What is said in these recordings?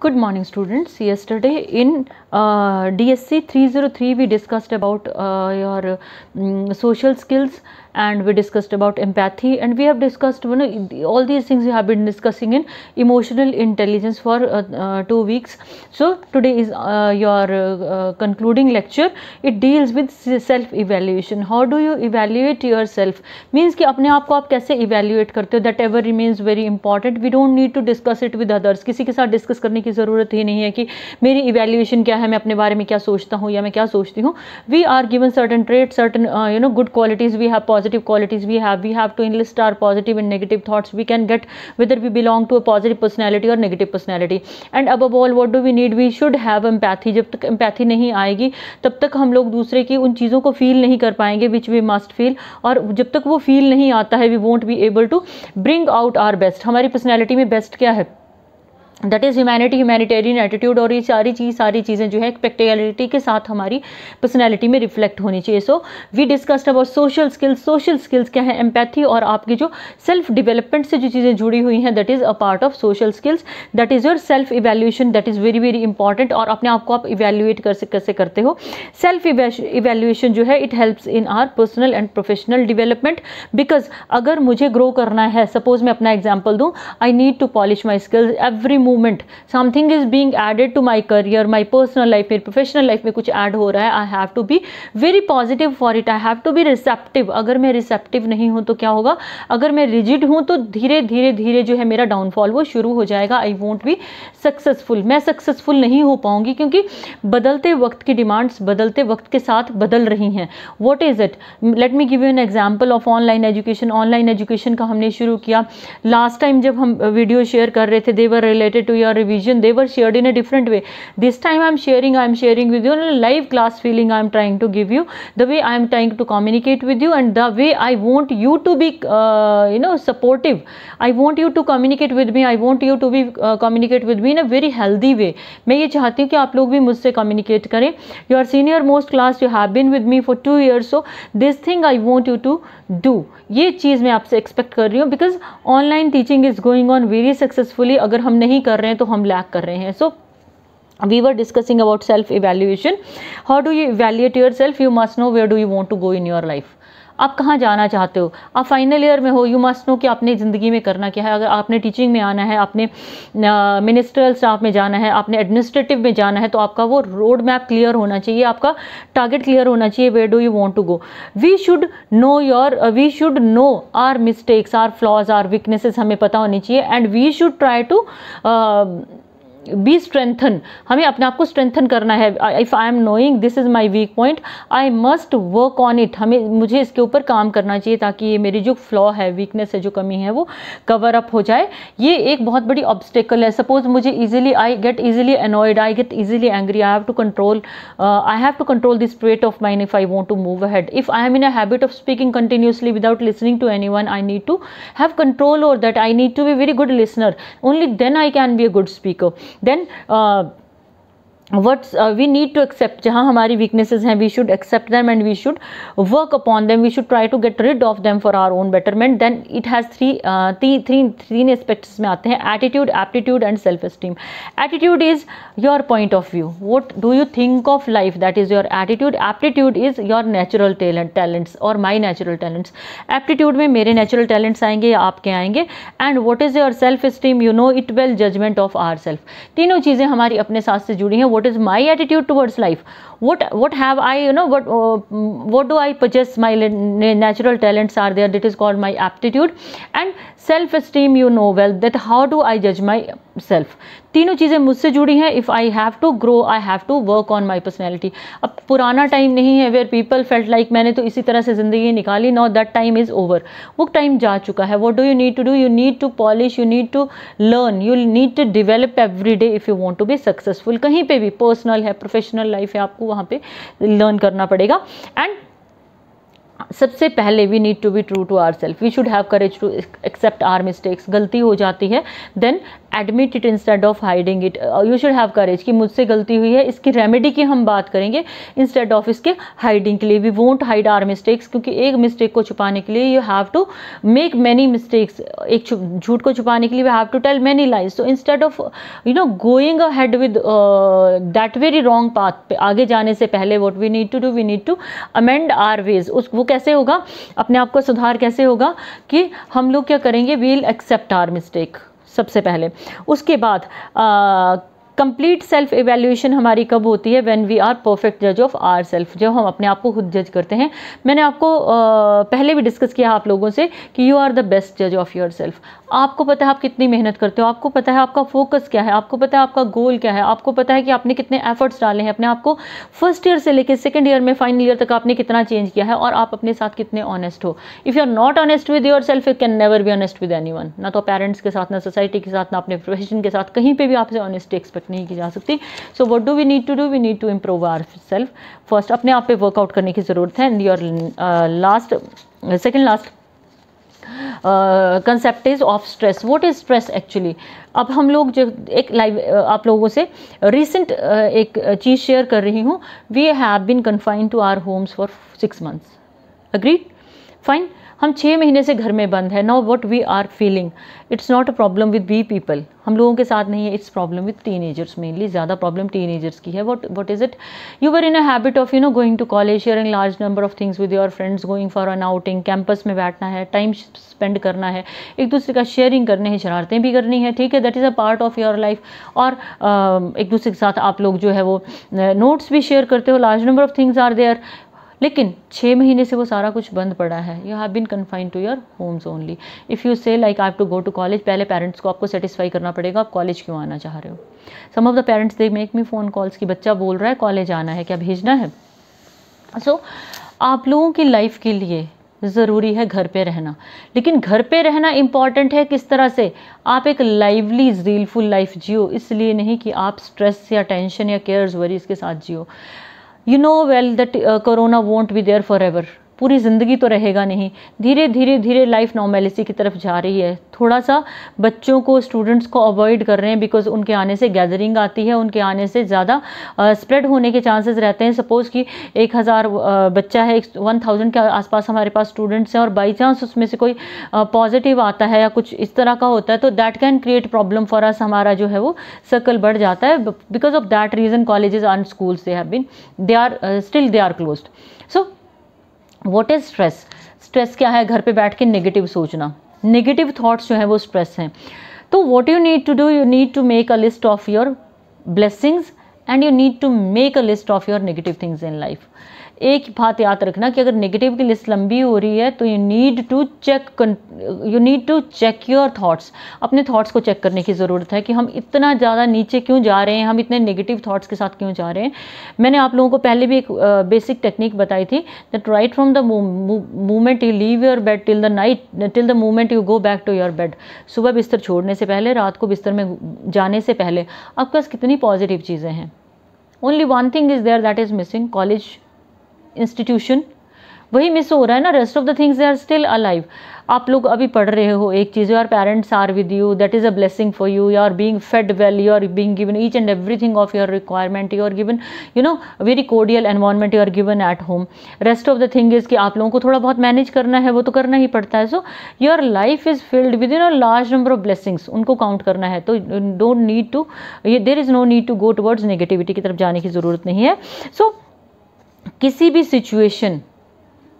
Good morning students. Yesterday in uh, DSC 303 we discussed about uh, your um, social skills and we discussed about empathy and we have discussed you know all these things we have been discussing in emotional intelligence for uh, uh, two weeks so today is uh, your uh, concluding lecture it deals with self evaluation how do you evaluate yourself means कि अपने आप को आप कैसे evaluate करते हो that ever remains very important we don't need to discuss it with others किसी के साथ डिस्कस करने की की ज़रूरत ही नहीं है कि मेरी इवेल्यूशन क्या है, मैं अपने बारे में क्या सोचता हूँ या मैं क्या सोचती हूँ। We are given certain trait certain you know good qualities we have positive qualities we have we have to enlist our positive and negative thoughts we can get whether we belong to a positive personality और negative personality and अब अब all what do we need we should have empathy जब तक empathy नहीं आएगी, तब तक हम लोग दूसरे की उन चीज़ों को फील नहीं कर पाएँगे विच वी मस्ट फील और जब तक वो फील नहीं आता है we won't be able to bring out our best हमारी पर्सनैलिटी में बेस्ट क्या है? That is humanity humanitarian attitude और ये सारी चीज़, सारी चीज़ें जो है प्रैक्टिकलिटी के साथ हमारी पर्सनैलिटी में रिफ्लेक्ट होनी चाहिए। So we discussed about social skills social skills क्या है? एम्पैथी और आपकी जो सेल्फ डिवेलपमेंट से जो चीज़ें जुड़ी हुई हैं that is a part of social skills that is your self evaluation that is very very important और अपने आप को आप इवेल्यूएट कर कैसे करते हो? सेल्फ इवेल्यूएशन जो है it helps in our personal and professional development because अगर मुझे ग्रो करना है सपोज़ मैं अपना एग्ज़ाम्पल दूँ I need to polish my skills every movement something is being added to my career my personal life मेरी प्रोफेशनल लाइफ में कुछ ऐड हो रहा है. I have to be very positive for it I have to be receptive अगर मैं receptive नहीं हूँ तो क्या होगा? अगर मैं रिजिड हूँ तो धीरे धीरे धीरे जो है मेरा डाउनफॉल वो शुरू हो जाएगा. आई वॉन्ट बी सक्सेसफुल मैं सक्सेसफुल नहीं हो पाऊँगी क्योंकि बदलते वक्त की डिमांड्स बदलते वक्त के साथ बदल रही हैं. What is it let me give you an example of online education online education का हमने शुरू किया. लास्ट टाइम जब हम वीडियो शेयर कर रहे थे देवर related to your revision they were shared in a different way this time i'm sharing i'm sharing with you a live class feeling i'm trying to give you the way i'm trying to communicate with you and the way i want you to be uh, you know supportive i want you to communicate with me i want you to be uh, communicate with me in a very healthy way मैं ये चाहती हूँ कि आप लोग भी मुझसे communicate करें your senior most class you have been with me for two years so this thing I want you to do ये चीज़ मैं आपसे एक्सपेक्ट कर रही हूँ because online teaching is going on very successfully अगर हम नहीं कर रहे हैं तो हम लैक कर रहे हैं सो we were discussing about self evaluation how do you evaluate yourself you must know where do you want to go in your life आप कहाँ जाना चाहते हो? आप फाइनल ईयर में हो यू मस्ट नो कि आपने ज़िंदगी में करना क्या है। अगर आपने टीचिंग में आना है, आपने मिनिस्ट्रियल स्टाफ में जाना है, आपने एडमिनिस्ट्रेटिव में जाना है तो आपका वो रोड मैप क्लियर होना चाहिए, आपका टारगेट क्लियर होना चाहिए way do you want to go we should know your we should know our mistakes our flaws our weaknesses हमें पता होनी चाहिए and we should try to be strengthen हमें अपने आप को स्ट्रेंथन करना है। If I am knowing this is my weak point I must work on it हमें, मुझे इसके ऊपर काम करना चाहिए ताकि ये मेरी जो फ्लॉ है वीकनेस है, जो कमी है, वो कवर अप हो जाए। ये एक बहुत बड़ी ऑब्स्टेकल है। सपोज़ मुझे easily I get easily annoyed I get easily angry I have to control I have to control this state of mind if I want to move ahead if I am in a habit of speaking continuously without listening to anyone I need to have control over that I need to be very good listener only then I can be a good speaker then uh, what we need to accept जहाँ हमारी weaknesses हैं we should accept them and we should work upon them we should try to get rid of them for our own betterment then it has three three तीन aspects में आते हैं attitude aptitude and self esteem attitude is your point of view what do you think of life that is your attitude aptitude is your natural talents और my natural talents aptitude में मेरे natural talents आएँगे आपके आएँगे? And what is your self esteem you know it well judgment of our self तीनों चीज़ें हमारी अपने साथ से जुड़ी हैं. वो what is my attitude towards life what what have i you know what uh, what do i possess my natural talents are there that is called my aptitude and self esteem you know well that how do i judge myself तीनों चीज़ें मुझसे जुड़ी हैं if I have to grow I have to work on my personality अब पुराना time नहीं है where people felt like मैंने तो इसी तरह से ज़िंदगी निकाली no that time is over वो टाइम जा चुका है. What do you need to do you need to polish you need to learn you need to develop every day if you want to be successful कहीं पर भी personal है professional life है, आपको वहाँ पर लर्न करना पड़ेगा. एंड सबसे पहले we need to be true to our self we should have courage to accept our mistakes गलती हो जाती है then admit it instead of hiding it you should have courage कि मुझसे गलती हुई है, इसकी रेमेडी की हम बात करेंगे इंस्टेड ऑफ़ इसके हाइडिंग के लिए। We won't hide our mistakes क्योंकि एक मिस्टेक को छुपाने के लिए you have to make many mistakes एक झूठ को छुपाने के लिए we have to tell many lies so instead of you know going ahead with that very wrong path पे, आगे जाने से पहले what we need to do we need to amend our ways उस, वो कैसे होगा? अपने आप को सुधार कैसे होगा कि हम लोग क्या करेंगे? वील एक्सेप्ट आर मिस्टेक सबसे पहले। उसके बाद कंप्लीट सेल्फ एवेल्यूएशन हमारी कब होती है? व्हेन वी आर परफेक्ट जज ऑफ़ आर सेल्फ जब हम अपने आप को खुद जज करते हैं। मैंने आपको पहले भी डिस्कस किया आप लोगों से कि यू आर द बेस्ट जज ऑफ़ योर सेल्फ आपको पता है आप कितनी मेहनत करते हो? आपको पता है आपका फोकस क्या है? आपको पता है आपका गोल क्या है? आपको पता है कि आपने कितने एफर्ट्स डाले हैं अपने आप को? फ़र्स्ट ईयर से लेकर सेकेंड ईयर में फाइनल ईयर तक आपने कितना चेंज किया है? और आप अपने साथ कितने ऑनेस्ट हो? If you are not honest with your self you can never be honest with any ना तो पेरेंट्स के साथ, ना सोसाइटी के साथ, ना अपने प्रोफेशन के साथ, कहीं पर भी आपसे ऑनेस्टी एक्सपेक्ट नहीं की जा सकती। So what do we need to do we need to improve our self first अपने आप पे वर्कआउट करने की ज़रूरत है। And your last second last concept is of stress what is stress actually अब हम लोग जो एक लाइव uh, आप लोगों से रिसेंट uh, एक चीज़ शेयर कर रही हूँ। We have bin confined to our homes for six months agreed fine हम छः महीने से घर में बंद है। Now what we are feeling it's not a problem with we people हम लोगों के साथ नहीं है it's problem with teenagers mainly ज़्यादा प्रॉब्लम टीन एजर्स की है। What what is it you were in a habit of you know going to college sharing large number of things with your friends going for an outing campus में बैठना है time spend करना है एक दूसरे का शेयरिंग करने हैं शरारतें भी करनी है ठीक है? That is a part of your life और uh, एक दूसरे के साथ आप लोग जो है वो नोट्स भी शेयर करते हो large number of things are there लेकिन छः महीने से वो सारा कुछ बंद पड़ा है। You have bin confine to your homes only if you say like I to go to college पहले पेरेंट्स को आपको सेटिस्फाई करना पड़ेगा आप कॉलेज क्यों आना चाह रहे हो? Some of the parents they make me phone calls की बच्चा बोल रहा है कॉलेज आना है क्या भेजना है? सो so, आप लोगों की लाइफ के लिए ज़रूरी है घर पे रहना। लेकिन घर पे रहना इंपॉर्टेंट है किस तरह से? आप एक लाइवली जीलफुल लाइफ जियो इसलिए नहीं कि आप स्ट्रेस या टेंशन या केयर्स वरीज के साथ जियो। you know well that uh, corona won't be there forever. पूरी ज़िंदगी तो रहेगा नहीं। धीरे धीरे धीरे लाइफ नॉर्मेलिसी की तरफ़ जा रही है। थोड़ा सा बच्चों को स्टूडेंट्स को अवॉइड कर रहे हैं बिकॉज़ उनके आने से गैदरिंग आती है, उनके आने से ज़्यादा स्प्रेड होने के चांसेस रहते हैं। सपोज़ कि एक हज़ार बच्चा है वन थाउज़ेंड के आसपास हमारे पास स्टूडेंट्स हैं और बाई चांस उसमें से कोई पॉजिटिव आता है या कुछ इस तरह का होता है तो that can create problem for us हमारा जो है वो सर्कल बढ़ जाता है। Because of that reason colleges and schools they have been they are still they are closed so what is stress stress क्या है? घर पे बैठ के नेगेटिव सोचना। नेगेटिव थॉट्स जो है, वो स्ट्रेस हैं। तो what you need to do you need to make a list of your blessings and you need to make a list of your negative things in life एक बात याद रखना कि अगर नेगेटिव की लिस्ट लंबी हो रही है तो you need to check you need to check your thoughts अपने थॉट्स को चेक करने की ज़रूरत है कि हम इतना ज़्यादा नीचे क्यों जा रहे हैं, हम इतने नेगेटिव थॉट्स के साथ क्यों जा रहे हैं। मैंने आप लोगों को पहले भी एक बेसिक टेक्निक बताई थी that right from the moment you leave your bed till the night till the moment you go back to your bed सुबह बिस्तर छोड़ने से पहले, रात को बिस्तर में जाने से पहले आपके पास कितनी पॉजिटिव चीज़ें हैं। Only one thing is there that is missing college institution वही मिस हो रहा है ना rest of the things they are still alive आप लोग अभी पढ़ रहे हो एक चीज़ your parents are with you that is a blessing for you you are being fed well you are being given each and everything of your requirement you are given you know very cordial environment you are given at home rest of the thing is कि आप लोगों को थोड़ा बहुत manage करना है वो तो करना ही पड़ता है. So your life is filled with in a large number of blessings उनको काउंट करना है. तो don't need to there is no need to go towards negativity की तरफ़ जाने की ज़रूरत नहीं है. सो so, किसी भी सिचुएशन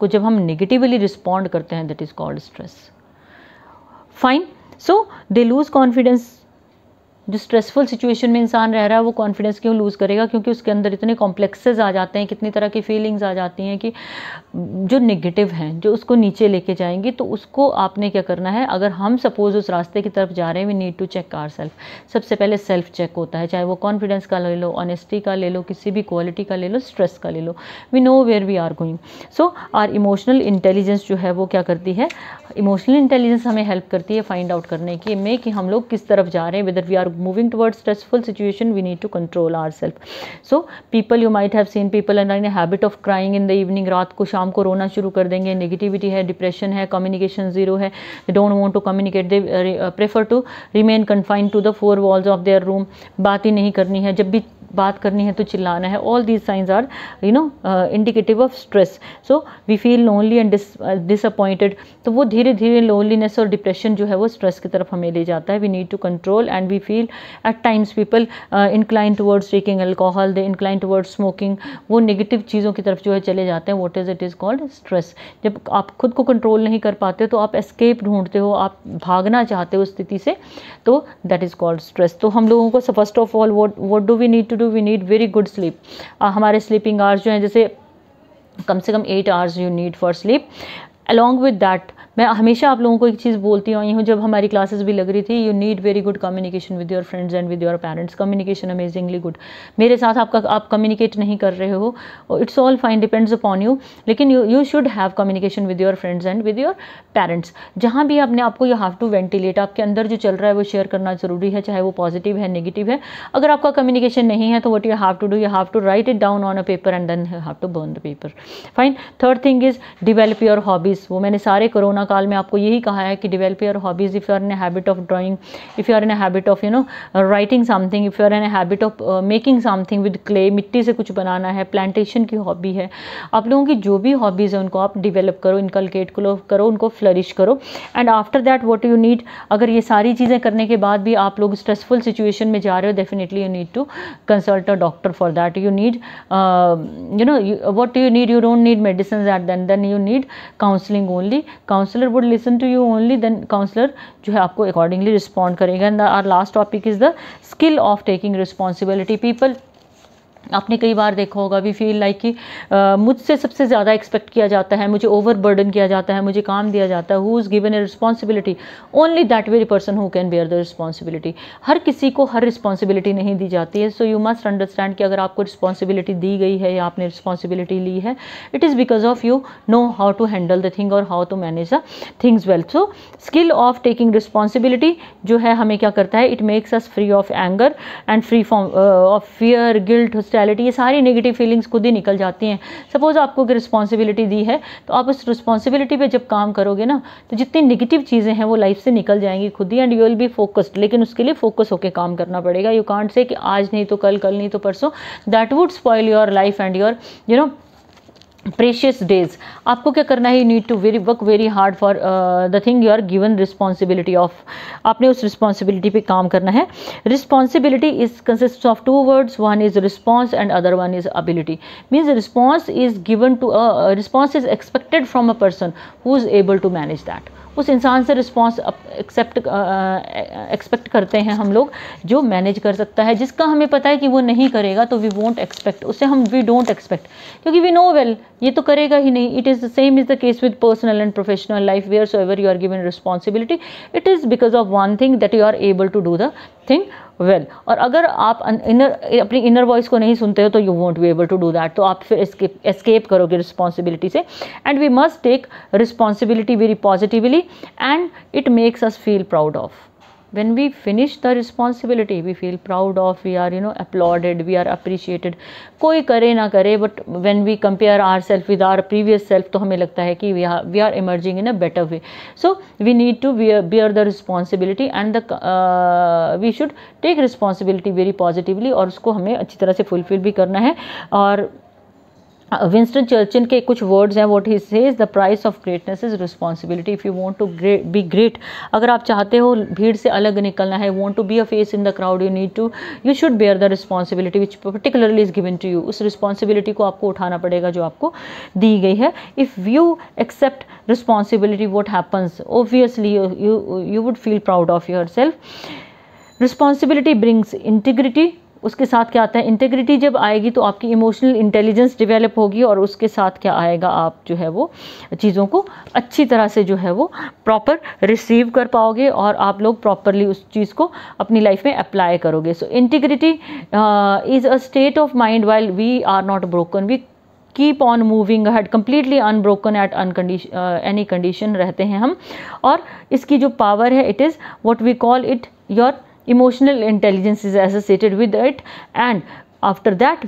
को जब हम नेगेटिवली रिस्पॉन्ड करते हैं that is called stress fine so they lose confidence जो स्ट्रेसफुल सिचुएशन में इंसान रह रहा है, वो कॉन्फिडेंस क्यों लूज़ करेगा? क्योंकि उसके अंदर इतने कॉम्प्लेक्सेस आ जाते हैं, कितनी तरह की फीलिंग्स आ जाती हैं कि जो नेगेटिव हैं, जो उसको नीचे लेके जाएँगी तो उसको आपने क्या करना है? अगर हम सपोज़ उस रास्ते की तरफ़ जा रहे हैं we need to check our self सबसे पहले सेल्फ चेक होता है, चाहे वो कॉन्फिडेंस का ले लो ऑनेस्टी का ले लो, किसी भी क्वालिटी का ले लो स्ट्रेस का ले लो. We know where we are going so our emotional intelligence जो है, वो क्या करती है? इमोशनल इंटेलिजेंस हमें हेल्प करती है फाइंड आउट करने की में कि हम लोग किस तरफ़ जा रहे हैं whether we are moving towards stressful situation, we need to control ourselves. So, people, you might have seen people are in a habit of crying in the evening, रात को, शाम को रोना शुरू कर देंगे नेगेटिविटी है डिप्रेशन है कम्युनिकेशन ज़ीरो है don't want to communicate they prefer to remain confined to the four walls of their room बात ही नहीं करनी है, जब भी बात करनी है तो चिल्लाना है all these signs are you know indicative of stress so we feel lonely and disappointed तो वो धीरे धीरे लोनलीनेस और डिप्रेशन जो है वो स्ट्रेस की तरफ़ हमें ले जाता है we need to control and we feel at times people incline towards taking alcohol they incline towards smoking वो नेगेटिव चीज़ों की तरफ़ जो है चले जाते हैं what is it is called stress जब आप खुद को कंट्रोल नहीं कर पाते तो आप एस्केप ढूंढते हो, आप भागना चाहते हो स्थिति से तो दैट इज़ कॉल्ड स्ट्रेस तो हम लोगों को first of all what what do we need to do we need very good sleep हमारे स्लीपिंग आवर्स जो हैं, जैसे कम से कम eight hours you need for sleep along with that मैं हमेशा आप लोगों को एक चीज़ बोलती आई हूँ जब हमारी क्लासेस भी लग रही थी you need very good communication with your friends and with your parents communication amazingly good मेरे साथ आपका, आप कम्युनिकेट नहीं कर रहे हो it's all fine depends upon you लेकिन you you should have communication with your friends and with your parents जहाँ भी आपने, आपको यू हैव टू वेंटिलेट आपके अंदर जो चल रहा है वो शेयर करना ज़रूरी है, चाहे वो पॉजिटिव है नेगेटिव है. अगर आपका कम्युनिकेशन नहीं है तो what you have to do you have to write it down on a paper and then you have to burn the paper fine third thing is develop your hobbies वो मैंने सारे corona काल में आपको यही कहा है कि develop your hobbies if you are in habit of drawing if you are in habit of you know writing something if you are in habit of making something with clay मिट्टी से कुछ बनाना है प्लांटेशन की hobby है, आप लोगों की जो भी हॉबीज़ है, उनको आप डिवेलप करो इनकलकेट करो उनको फ्लरिश करो and after that what you need अगर ये सारी चीज़ें करने के बाद भी आप लोग स्ट्रेसफुल सिचुएशन में जा रहे हो definitely you need to consult a doctor for that you need you know what you need you don't need medicine at then then you need counselling only counsellor would listen to you only then counsellor जो है आपको accordingly respond करेगा. And our last topic is the skill of taking responsibility people आपने कई बार देखा होगा we feel like कि मुझसे सबसे ज़्यादा एक्सपेक्ट किया जाता है, मुझे ओवर बर्डन किया जाता है, मुझे काम दिया जाता है who is given a responsibility only that very person who can bear the responsibility हर किसी को हर रिस्पॉन्सिबिलिटी नहीं दी जाती है सो यू मस्ट अंडरस्टैंड कि अगर आपको रिस्पॉन्सिबिलिटी दी गई है या आपने रिस्पॉन्सिबिलिटी ली है it is because of you know how to handle the thing और how to manage the things well so skill of taking responsibility जो है, हमें क्या करता है? It makes us free of anger and free from of fear guilt hostility ये सारी negative feelings खुद ही निकल जाती हैं। सपोज़ आपको अगर रिस्पॉन्सिबिलिटी दी है तो आप उस रिस्पॉन्सिबिलिटी पर जब काम करोगे ना तो जितनी निगेटिव चीज़ें हैं वो लाइफ से निकल जाएँगी खुद ही and you will be focused लेकिन उसके लिए फोकस होकर काम करना पड़ेगा। यू कांट से कि आज नहीं तो कल कल नहीं तो परसों। That would spoil your life and your you know precious days आपको क्या करना है? You need to very work very hard for the thing you are given responsibility of आपने उस रिस्पॉन्सिबिलिटी पे काम करना है। Responsibility is consist of two words one is response and other one is ability means response is given to response is expected from a person who is able to manage that उस इंसान से response accept expect करते हैं हम लोग, जो manage कर सकता है। जिसका हमें पता है कि वो नहीं करेगा तो वी वोंट एक्सपेक्ट उससे हम वी डोंट एक्सपेक्ट क्योंकि वी नो वेल ये तो करेगा ही नहीं। It is the same is the case with personal and professional life where so ever you are given responsibility it is because of one thing that you are able to do the thing well और अगर आप inner अपनी inner voice को नहीं सुनते हो तो you won't be able to do that तो आप फिर एस्केप एस्केप करोगे रिस्पॉन्सिबिलिटी से. And we must take responsibility very positively and it makes us feel proud of when we finish the responsibility we feel proud of we are you know applauded we are appreciated कोई करे ना करे but when we compare ourselves with our previous self तो हमें लगता है कि we are we are emerging in a better way so we need to bear, bear the responsibility and the uh, we should take responsibility very positively और उसको हमें अच्छी तरह से फुलफिल भी करना है और विंस्टन चर्चिल के कुछ वर्ड्स हैं what he says the price of greatness is responsibility if you want to be great अगर आप चाहते हो भीड़ से अलग निकलना है want to be a face in the crowd you need to you should bear the responsibility which particularly is given to you उस रिस्पॉन्सिबिलिटी को आपको उठाना पड़ेगा जो आपको दी गई है। If you accept responsibility what happens obviously you would feel proud of yourself responsibility brings integrity उसके साथ क्या आता है? इंटेग्रिटी जब आएगी तो आपकी इमोशनल इंटेलिजेंस डेवलप होगी और उसके साथ क्या आएगा? आप जो है वो चीज़ों को अच्छी तरह से जो है वो प्रॉपर रिसीव कर पाओगे और आप लोग प्रॉपरली उस चीज़ को अपनी लाइफ में अप्लाई करोगे। So integrity is a state of mind while we are not broken we keep on moving head completely unbroken at uncondition any condition रहते हैं हम। और इसकी जो पावर है it is what we call it your emotional intelligence is associated with it. And after that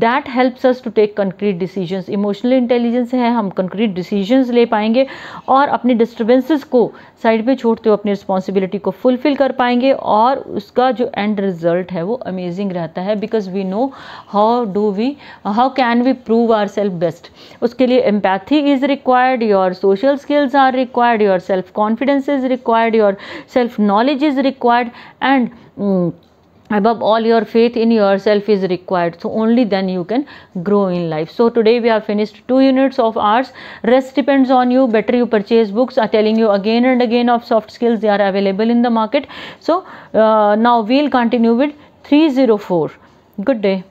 that helps us to take concrete decisions. Emotional intelligence है, हम concrete decisions ले पाएँगे और अपने disturbances को साइड पे छोड़ते हुए अपनी रिस्पॉन्सिबिलिटी को फुलफिल कर पाएँगे और उसका जो एंड रिज़ल्ट है, वो अमेजिंग रहता है because we know how do we how can we prove our self best उसके लिए empathy is required your social skills are required your self confidence is required your self knowledge is required and above all your faith in yourself is required. So only then you can grow in life. So today we have finished two units of ours. Rest depends on you. Better you purchase books. Are telling you again and again of soft skills. They are available in the market. So uh, now we'll continue with 304 good day